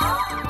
One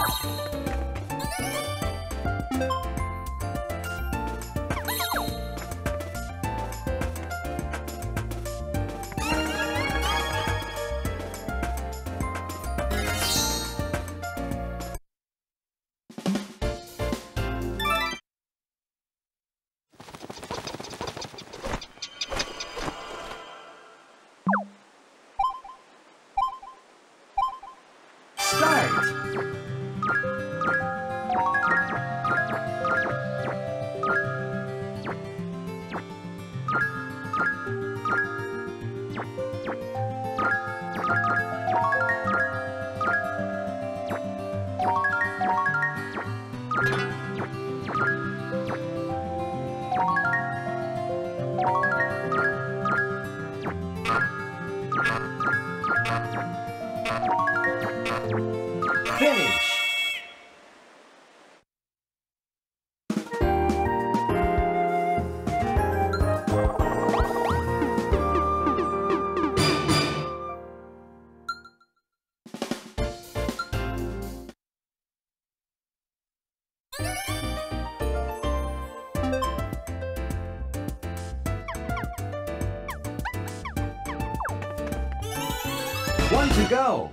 to go.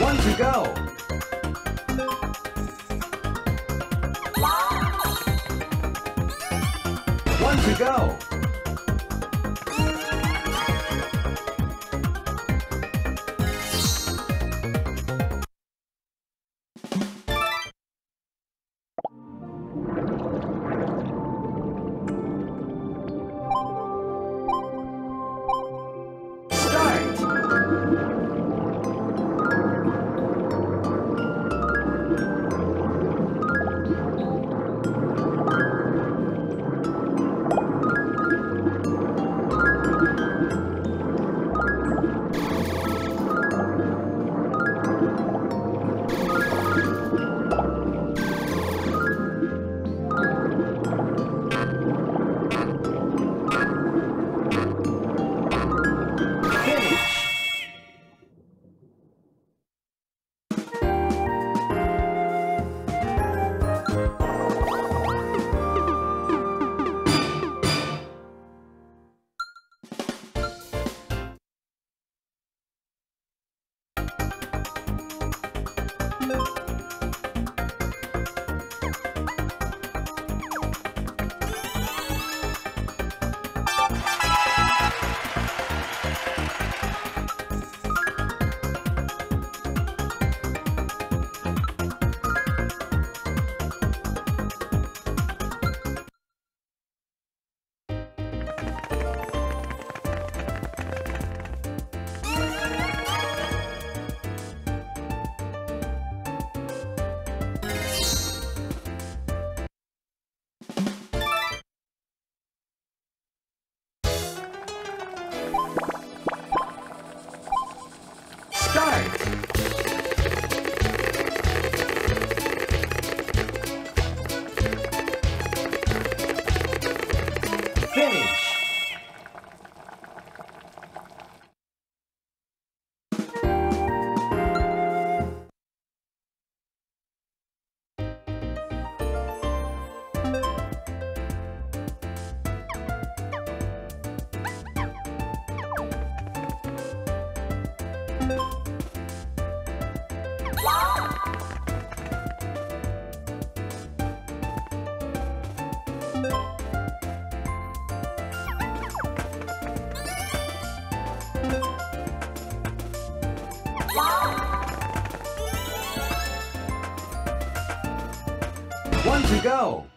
One to go. One to go. To go.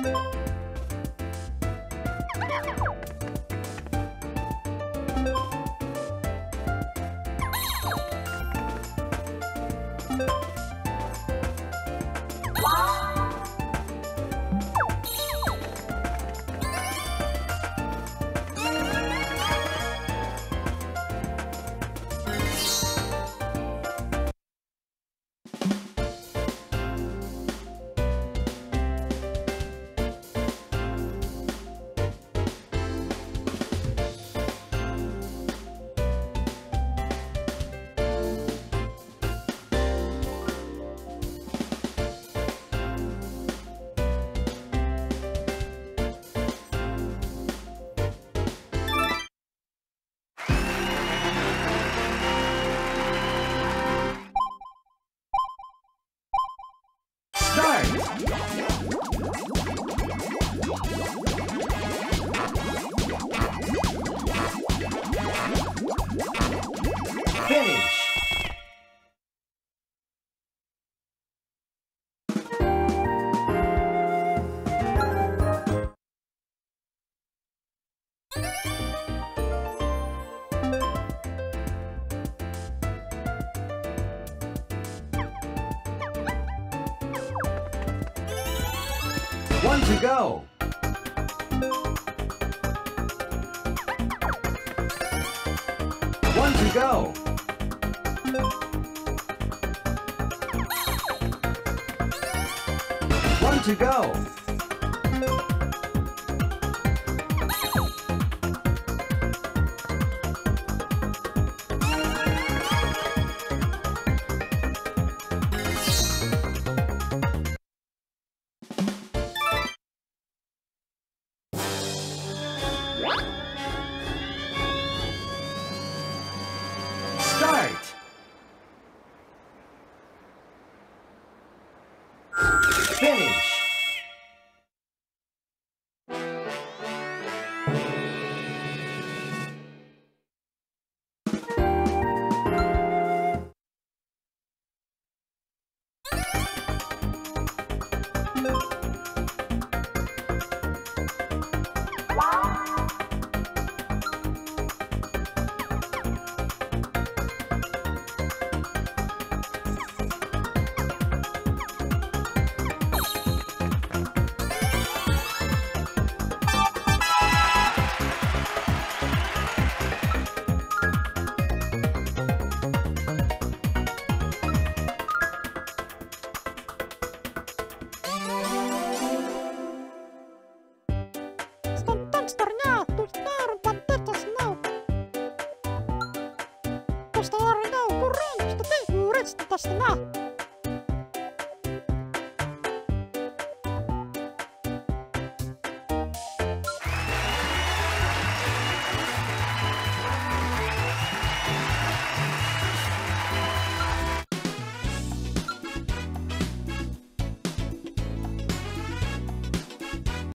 Start. One to go. One to go. One to go. No, corrente, state, urec, stasna.